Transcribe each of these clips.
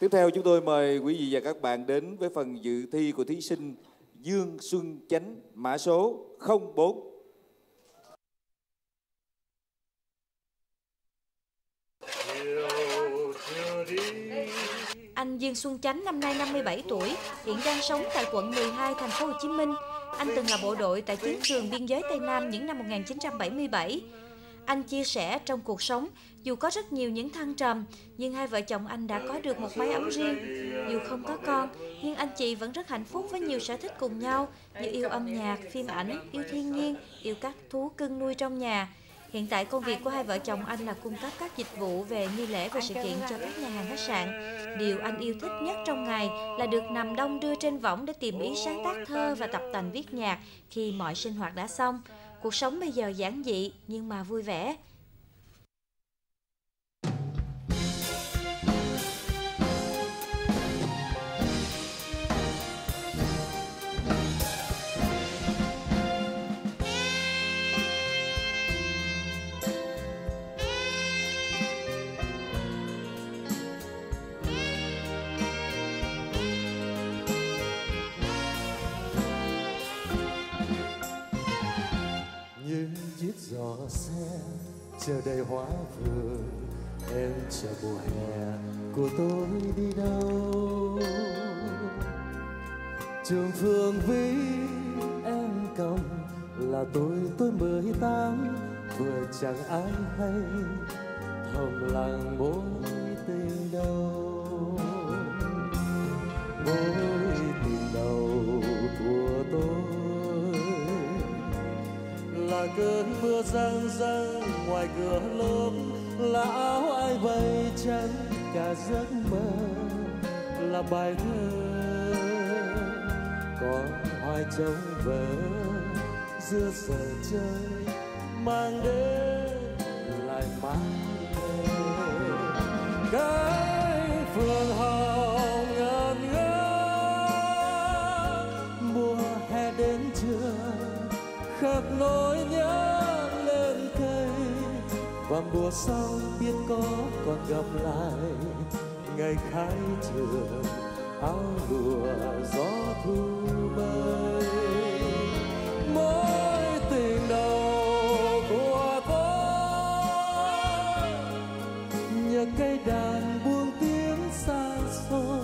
Tiếp theo chúng tôi mời quý vị và các bạn đến với phần dự thi của thí sinh Dương Xuân Chánh mã số 04. Anh Dương Xuân Chánh năm nay 57 tuổi, hiện đang sống tại quận 12 thành phố Hồ Chí Minh. Anh từng là bộ đội tại chiến trường biên giới Tây Nam những năm 1977. Anh chia sẻ trong cuộc sống, dù có rất nhiều những thăng trầm, nhưng hai vợ chồng anh đã có được một mái ấm riêng. Dù không có con, nhưng anh chị vẫn rất hạnh phúc với nhiều sở thích cùng nhau, như yêu âm nhạc, phim ảnh, yêu thiên nhiên, yêu các thú cưng nuôi trong nhà. Hiện tại công việc của hai vợ chồng anh là cung cấp các dịch vụ về nghi lễ và sự kiện cho các nhà hàng khách sạn. Điều anh yêu thích nhất trong ngày là được nằm đông đưa trên võng để tìm ý sáng tác thơ và tập tành viết nhạc khi mọi sinh hoạt đã xong. Cuộc sống bây giờ giản dị nhưng mà vui vẻ. Chờ đầy hóa vườn em chờ mùa hè của tôi đi đâu? Trường phường vĩ em cầm là tôi tôi mới tám, vừa chẳng ai hay thầm lặng mối tình đầu. Mối tình đầu của tôi là cơn mưa răng răng ngoài cửa lớp lão ai vây trắng cả giấc mơ là bài thơ. Có hoài trống vỡ, giữa sở chơi mang đến lại mãi về và mùa sau biết có còn gặp lại. Ngày khai trường, áo lụa, gió thu bay mối tình đầu của tôi. Nhờ cây đàn buông tiếng xa xôi,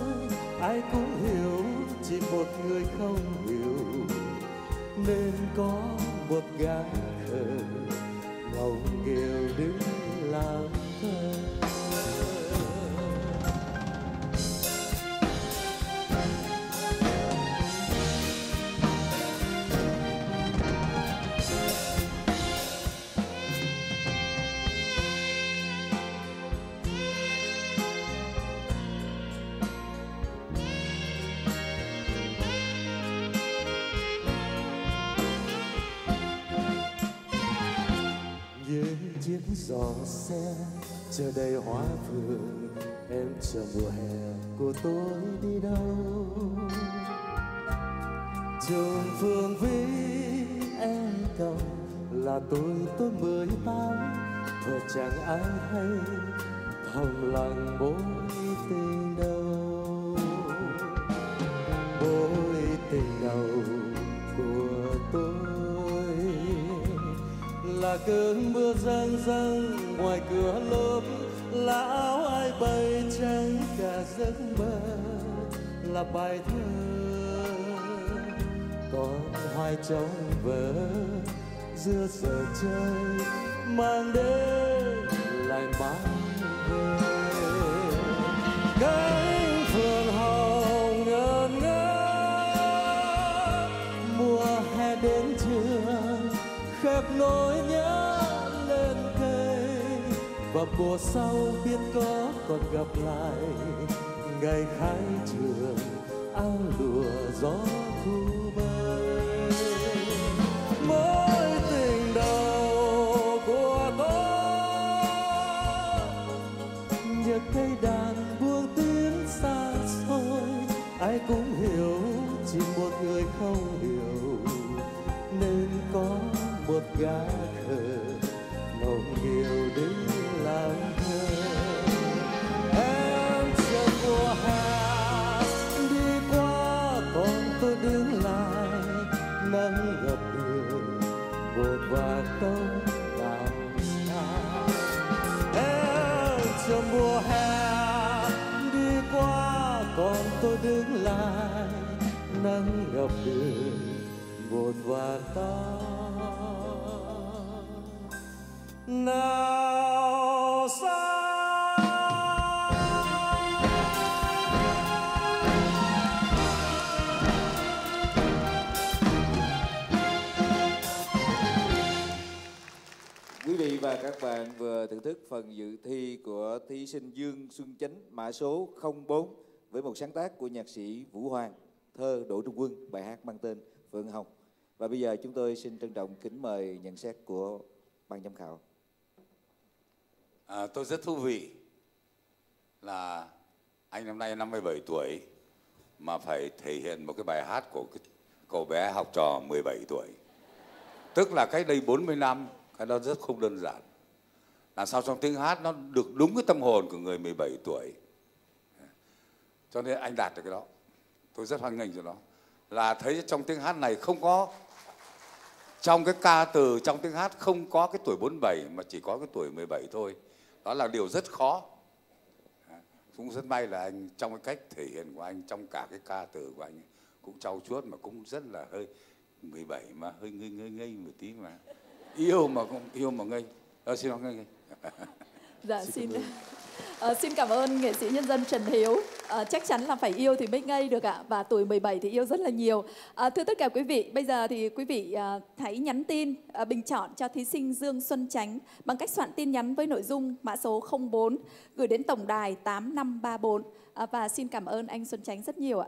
ai cũng hiểu chỉ một người không hiểu. Nên có một gã khờ, ngầu nghèo đứng làm thơ. Gió xe chờ đầy hoa vườn em chờ mùa hè của tôi đi đâu? Trường phường vi em cầu là tôi tôi mới bao. Thuở chẳng ai hay thầm lặng bối cơn mưa răng răng ngoài cửa lớp là áo ai bay trắng cả giấc mơ là bài thơ. Còn hoài trong vỡ giữa giờ chơi mang đến và mùa sau biết có còn gặp lại. Ngày khai trường áo lùa, gió thu bơi mối tình đầu của tôi nhờ cây đàn buông tiếng xa xôi. Ai cũng hiểu, chỉ một người không hiểu. Nên có một gã khờ nắng gặp đường một và tông vào xa em chờ mùa hè, đi qua còn tôi đứng lại. Nắng gặp đường một và tông nào bạn vừa thưởng thức phần dự thi của thí sinh Dương Xuân Chánh mã số 04 với một sáng tác của nhạc sĩ Vũ Hoàng, thơ Đỗ Trung Quân, bài hát mang tên Phượng Hồng. Và bây giờ chúng tôi xin trân trọng kính mời nhận xét của ban giám khảo. À, tôi rất thú vị là anh năm nay 57 tuổi mà phải thể hiện một cái bài hát của cái cậu bé học trò 17 tuổi. Tức là cách đây 40 năm, cái đó rất không đơn giản. Làm sao trong tiếng hát nó được đúng cái tâm hồn của người 17 tuổi. Cho nên anh đạt được cái đó. Tôi rất hoan nghênh cho nó. Là thấy trong tiếng hát này không có, trong cái ca từ trong tiếng hát không có cái tuổi 47 mà chỉ có cái tuổi 17 thôi. Đó là điều rất khó. Cũng rất may là anh, trong cái cách thể hiện của anh, trong cả cái ca từ của anh, cũng trau chuốt mà cũng rất là hơi 17 mà hơi ngây ngây ngây một tí mà yêu mà không yêu mà ngây. đó xin lỗi, ngây ngây. Dạ xin Ờ, xin cảm ơn nghệ sĩ nhân dân Trần Hiếu. Ờ, chắc chắn là phải yêu thì mới ngây được ạ. Và tuổi 17 thì yêu rất là nhiều. À, thưa tất cả quý vị, bây giờ thì quý vị à, hãy nhắn tin à, bình chọn cho thí sinh Dương Xuân Chánh bằng cách soạn tin nhắn với nội dung mã số 04 gửi đến tổng đài 8534. À, và xin cảm ơn anh Xuân Chánh rất nhiều ạ.